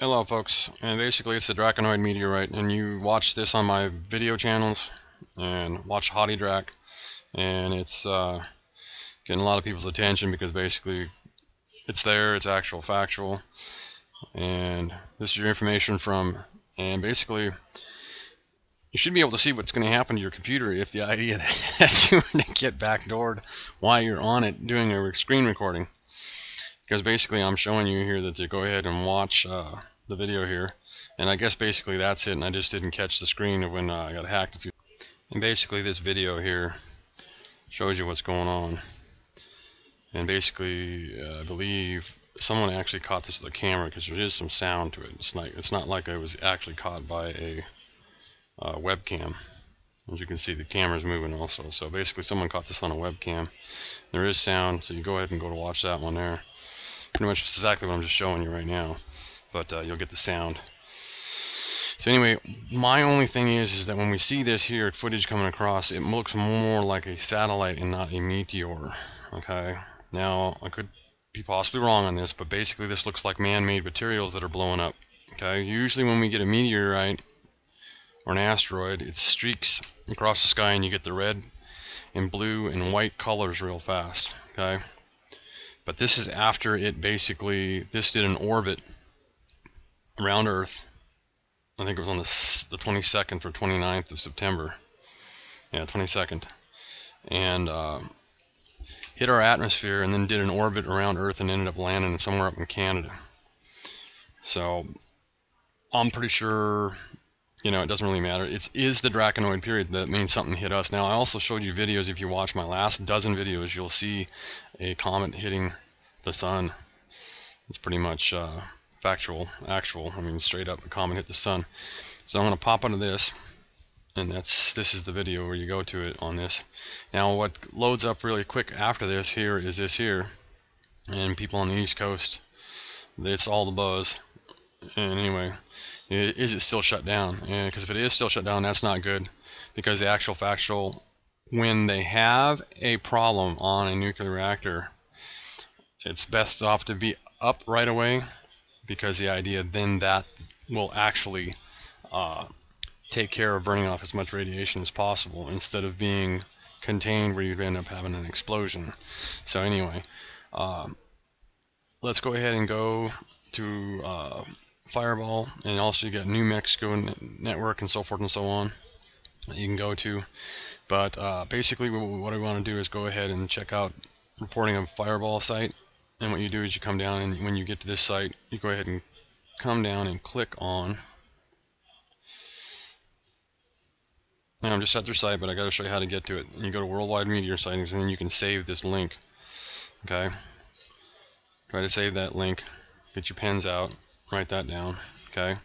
Hello folks, and basically it's the Draconoid meteorite, and you watch this on my video channels, and watch Hottie Drac, and it's uh, getting a lot of people's attention because basically it's there, it's actual factual, and this is your information from, and basically you should be able to see what's going to happen to your computer if the idea that you were to get backdoored while you're on it doing a screen recording because basically I'm showing you here that to go ahead and watch uh, the video here. And I guess basically that's it and I just didn't catch the screen of when uh, I got hacked a few and basically this video here shows you what's going on. And basically uh, I believe someone actually caught this with a camera because there is some sound to it. It's like it's not like I was actually caught by a uh, webcam. As you can see the camera's moving also. So basically someone caught this on a webcam. There is sound so you go ahead and go to watch that one there pretty much exactly what I'm just showing you right now but uh, you'll get the sound. So anyway my only thing is is that when we see this here footage coming across it looks more like a satellite and not a meteor okay? Now I could be possibly wrong on this but basically this looks like man-made materials that are blowing up okay? Usually when we get a meteorite or an asteroid it streaks across the sky and you get the red and blue and white colors real fast okay but this is after it basically, this did an orbit around Earth. I think it was on the, the 22nd or 29th of September. Yeah, 22nd. And uh, hit our atmosphere and then did an orbit around Earth and ended up landing somewhere up in Canada. So I'm pretty sure you know, it doesn't really matter. It is is the Draconoid period that means something hit us. Now, I also showed you videos. If you watch my last dozen videos, you'll see a comet hitting the sun. It's pretty much uh, factual, actual. I mean, straight up, a comet hit the sun. So I'm going to pop into this, and that's this is the video where you go to it on this. Now, what loads up really quick after this here is this here, and people on the East Coast, it's all the buzz. And anyway, is it still shut down? Because if it is still shut down, that's not good. Because the actual factual, when they have a problem on a nuclear reactor, it's best off to be up right away because the idea then that will actually uh, take care of burning off as much radiation as possible instead of being contained where you'd end up having an explosion. So anyway, um, let's go ahead and go to uh, Fireball, and also you got New Mexico Network and so forth and so on that you can go to. But uh, basically, what I want to do is go ahead and check out reporting of Fireball site. And what you do is you come down, and when you get to this site, you go ahead and come down and click on. And I'm just at their site, but I got to show you how to get to it. And you go to Worldwide Meteor Sightings, and then you can save this link. Okay. Try to save that link. Get your pens out write that down, okay?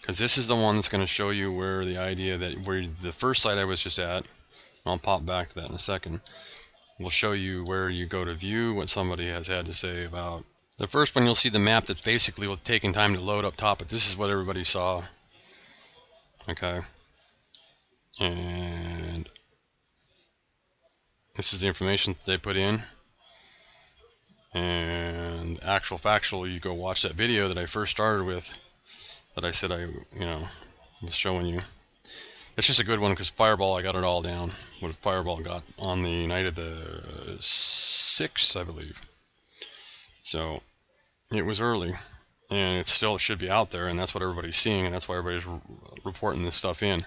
Because this is the one that's going to show you where the idea that where the first site I was just at, I'll pop back to that in a second, will show you where you go to view what somebody has had to say about. The first one you'll see the map that's basically taking time to load up top, but this is what everybody saw. Okay. And this is the information that they put in and actual factual you go watch that video that I first started with that I said I you know was showing you. It's just a good one because Fireball I got it all down. What Fireball got on the night of the 6th I believe. So it was early and it still should be out there and that's what everybody's seeing and that's why everybody's reporting this stuff in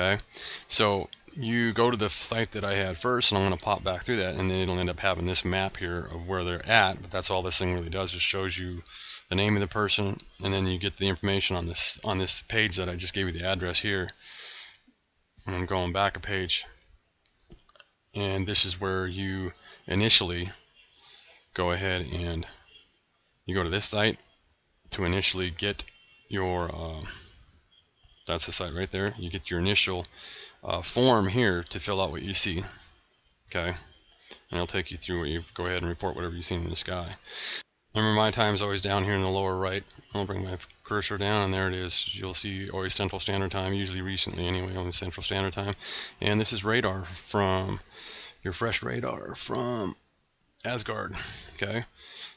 okay? So you go to the site that I had first, and I'm going to pop back through that, and then it'll end up having this map here of where they're at. But that's all this thing really does, just shows you the name of the person, and then you get the information on this on this page that I just gave you the address here. And I'm going back a page, and this is where you initially go ahead and you go to this site to initially get your. Uh, that's the site right there. You get your initial uh, form here to fill out what you see. Okay, and it'll take you through what you go ahead and report whatever you've seen in the sky. Remember my time is always down here in the lower right. I'll bring my cursor down and there it is. You'll see always Central Standard Time, usually recently anyway, only Central Standard Time. And this is radar from your fresh radar from Asgard. Okay,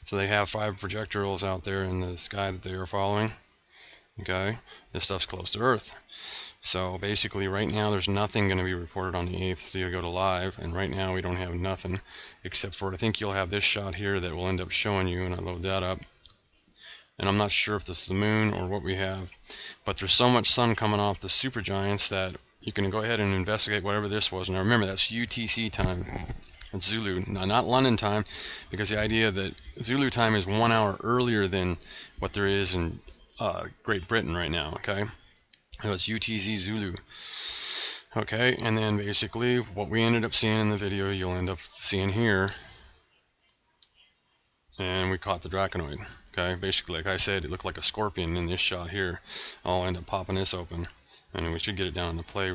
so they have five projectiles out there in the sky that they are following. Okay, this stuff's close to Earth. So basically, right now, there's nothing going to be reported on the 8th. So you go to live, and right now we don't have nothing except for I think you'll have this shot here that will end up showing you, and I load that up. And I'm not sure if this is the moon or what we have, but there's so much sun coming off the supergiants that you can go ahead and investigate whatever this was. Now remember, that's UTC time. It's Zulu, not London time, because the idea that Zulu time is one hour earlier than what there is in uh, Great Britain right now. Okay. So it's UTZ Zulu. Okay, and then basically what we ended up seeing in the video, you'll end up seeing here. And we caught the Draconoid. Okay, basically, like I said, it looked like a scorpion in this shot here. I'll end up popping this open. And we should get it down in the play,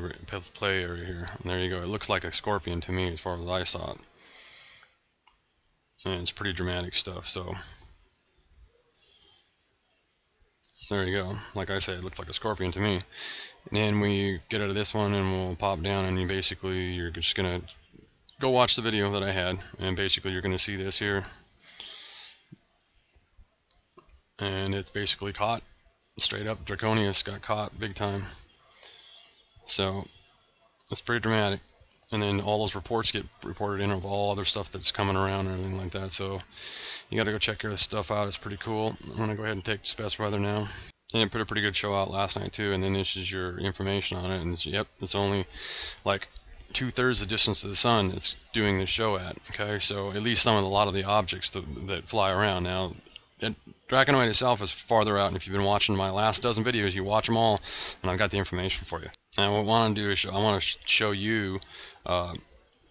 play area here. And there you go. It looks like a scorpion to me as far as I saw it. And it's pretty dramatic stuff, so There you go. Like I said, it looks like a scorpion to me. And then we get out of this one and we'll pop down and you basically, you're just going to go watch the video that I had. And basically you're going to see this here. And it's basically caught. Straight up, Draconius got caught big time. So, it's pretty dramatic and then all those reports get reported in of all other stuff that's coming around and everything like that. So you got to go check your stuff out. It's pretty cool. I'm gonna go ahead and take best weather now. And it put a pretty good show out last night too. And then this is your information on it. And yep, it's only like two thirds the distance to the sun it's doing the show at. Okay, so at least some of a lot of the objects that, that fly around now. It, Draconoid itself is farther out, and if you've been watching my last dozen videos, you watch them all, and I've got the information for you. Now, what I want to do is show, I want to show you uh,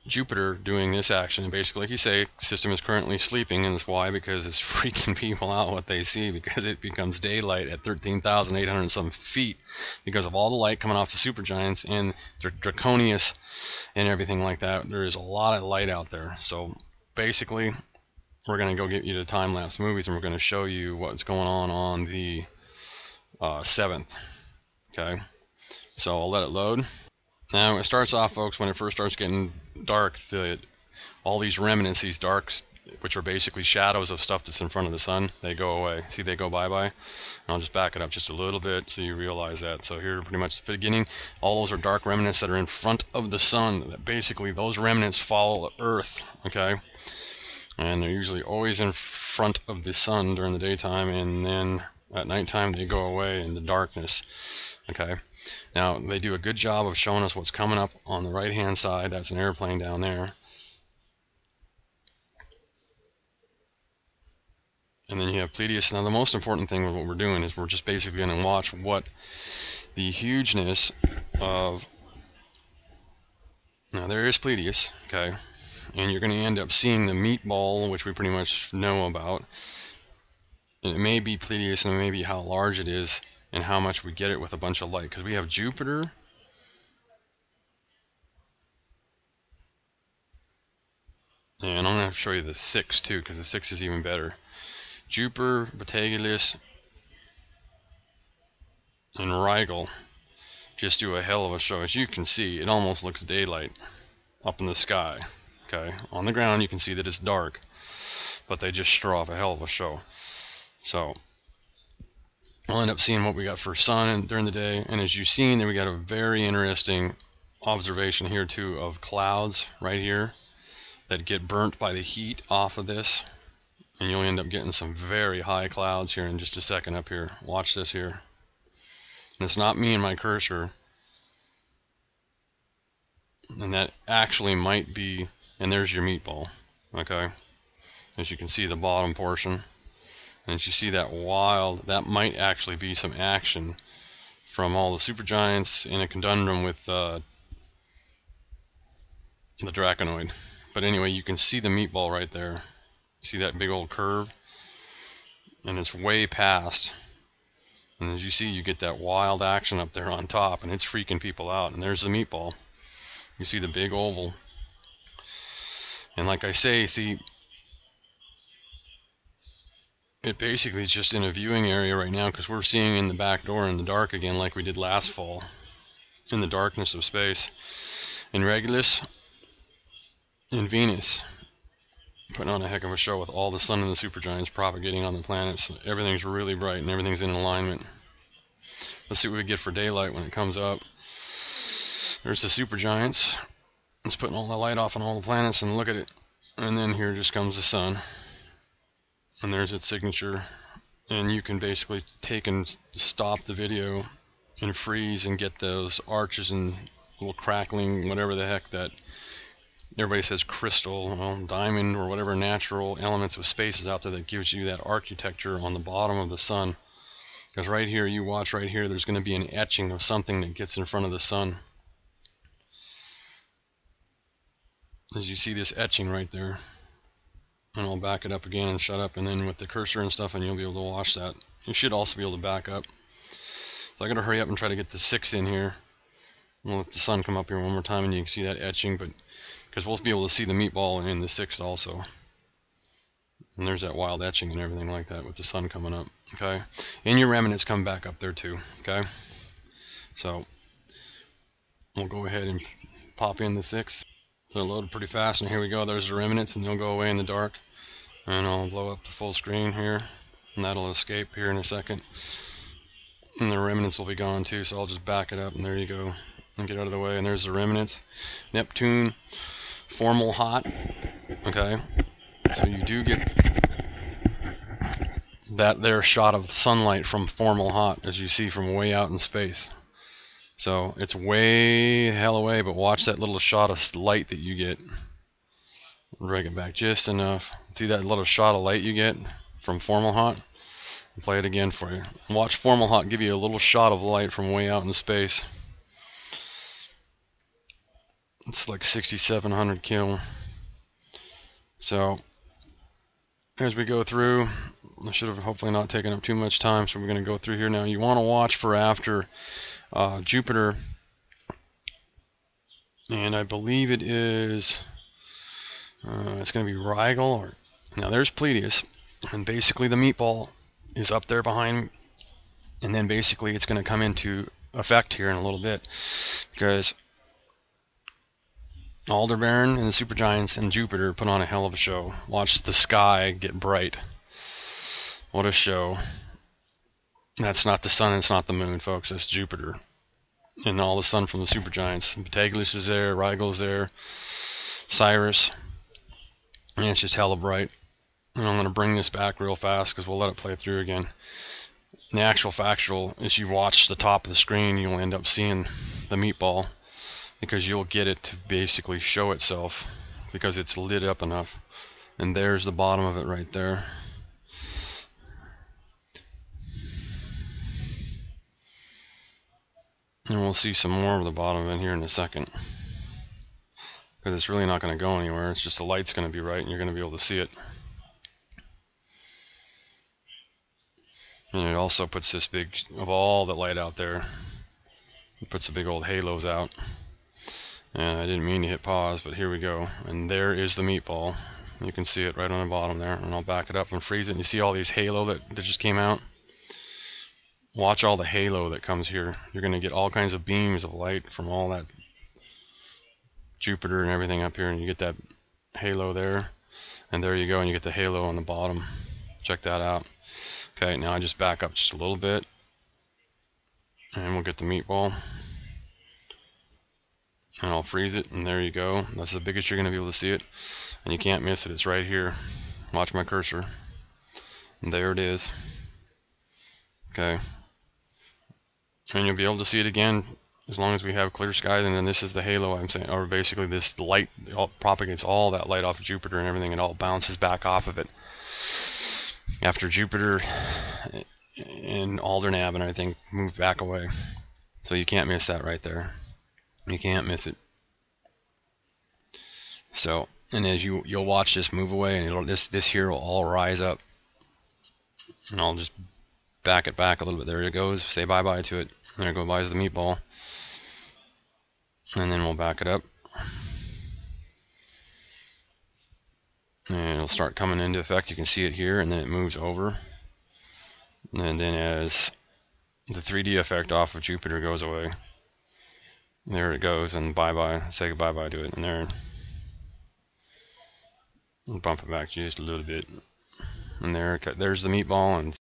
Jupiter doing this action. And basically, like you say, system is currently sleeping, and it's why because it's freaking people out what they see because it becomes daylight at 13,800 some feet because of all the light coming off the supergiants and their draconius and everything like that. There is a lot of light out there. So basically, we're going to go get you to time lapse movies, and we're going to show you what's going on on the uh, 7th. Okay, so I'll let it load. Now it starts off, folks, when it first starts getting dark, the all these remnants, these darks, which are basically shadows of stuff that's in front of the sun, they go away. See, they go bye-bye. I'll just back it up just a little bit so you realize that. So here, pretty much the beginning, all those are dark remnants that are in front of the sun. Basically, those remnants follow the Earth, okay? And they're usually always in front of the sun during the daytime, and then at nighttime they go away in the darkness, okay? Now, they do a good job of showing us what's coming up on the right-hand side. That's an airplane down there. And then you have Pleiades. Now, the most important thing with what we're doing is we're just basically going to watch what the hugeness of... Now, there is Pleiades, okay? And you're going to end up seeing the meatball, which we pretty much know about. And it may be Pleiades, and it may be how large it is and how much we get it with a bunch of light. Because we have Jupiter. And I'm going to show you the 6 too, because the 6 is even better. Jupiter, Betelgeuse, and Rigel just do a hell of a show. As you can see, it almost looks daylight up in the sky. Okay, on the ground you can see that it's dark, but they just throw off a hell of a show. So I'll end up seeing what we got for sun during the day. And as you've seen, we got a very interesting observation here too of clouds right here that get burnt by the heat off of this. And you'll end up getting some very high clouds here in just a second up here. Watch this here. And it's not me and my cursor. And that actually might be, and there's your meatball, okay? As you can see the bottom portion. And you see that wild, that might actually be some action from all the supergiants in a conundrum with uh, the Draconoid. But anyway, you can see the meatball right there. See that big old curve? And it's way past. And as you see, you get that wild action up there on top, and it's freaking people out. And there's the meatball. You see the big oval. And like I say, see, it basically is just in a viewing area right now because we're seeing in the back door in the dark again like we did last fall in the darkness of space in Regulus in Venus putting on a heck of a show with all the sun and the supergiants propagating on the planets everything's really bright and everything's in alignment Let's see what we get for daylight when it comes up. There's the supergiants. It's putting all the light off on all the planets and look at it. And then here just comes the sun. And there's its signature. And you can basically take and stop the video and freeze and get those arches and little crackling, whatever the heck that everybody says crystal, well, diamond, or whatever natural elements of space is out there that gives you that architecture on the bottom of the sun. Because right here, you watch right here, there's going to be an etching of something that gets in front of the sun. As you see this etching right there and I'll back it up again and shut up and then with the cursor and stuff and you'll be able to watch that. You should also be able to back up. So I gotta hurry up and try to get the 6 in here. I'll let the sun come up here one more time and you can see that etching but because we'll be able to see the meatball in the 6 also. And there's that wild etching and everything like that with the sun coming up. Okay. And your remnants come back up there too. Okay. So we'll go ahead and pop in the 6. They're loaded pretty fast, and here we go. There's the remnants, and they'll go away in the dark. And I'll blow up the full screen here, and that'll escape here in a second. And the remnants will be gone too, so I'll just back it up, and there you go. And get out of the way, and there's the remnants. Neptune, Fomalhaut. Okay, so you do get that there shot of sunlight from Fomalhaut, as you see from way out in space so it's way hell away but watch that little shot of light that you get drag it back just enough see that little shot of light you get from Fomalhaut play it again for you. Watch Fomalhaut give you a little shot of light from way out in space. It's like 6,700 kil. So, as we go through, I should have hopefully not taken up too much time, so we're going to go through here now. You want to watch for after uh, Jupiter, and I believe it is, uh, it's going to be Rigel, or now there's Pleiades, and basically the meatball is up there behind and then basically it's going to come into effect here in a little bit because Alderbaran and the Supergiants and Jupiter put on a hell of a show. Watch the sky get bright. What a show. That's not the sun, it's not the moon, folks. That's Jupiter. And all the sun from the supergiants. Betelgeuse is there, Rigel's there, Sirius. And it's just hella bright. And I'm going to bring this back real fast because we'll let it play through again. The actual factual, as you watch the top of the screen, you'll end up seeing the meatball because you'll get it to basically show itself because it's lit up enough. And there's the bottom of it right there. And we'll see some more of the bottom in here in a second. Because it's really not going to go anywhere. It's just the light's going to be right and you're going to be able to see it. And it also puts this big, of all the light out there, it puts the big old halos out. And I didn't mean to hit pause, but here we go. And there is the meatball. You can see it right on the bottom there. And I'll back it up and freeze it. And you see all these halo that, that just came out? Watch all the halo that comes here. You're going to get all kinds of beams of light from all that Jupiter and everything up here. And you get that halo there. And there you go. And you get the halo on the bottom. Check that out. Okay, now I just back up just a little bit. And we'll get the meatball. And I'll freeze it, and there you go. That's the biggest you're going to be able to see it. And you can't miss it. It's right here. Watch my cursor. And there it is. Okay. And you'll be able to see it again as long as we have clear skies. And then this is the halo I'm saying, or basically this light all, propagates all that light off of Jupiter and everything. It all bounces back off of it after Jupiter and Aldernab and everything moved back away. So you can't miss that right there. You can't miss it. So, and as you you'll watch this move away, and this this here will all rise up, and I'll just back it back a little bit. There it goes. Say bye bye to it. There it goes the meatball, and then we'll back it up. and it'll start coming into effect. You can see it here, and then it moves over. And then as the 3D effect off of Jupiter goes away, there it goes, and bye-bye, say bye-bye to it, and there. bump it back just a little bit. And there, there's the meatball, and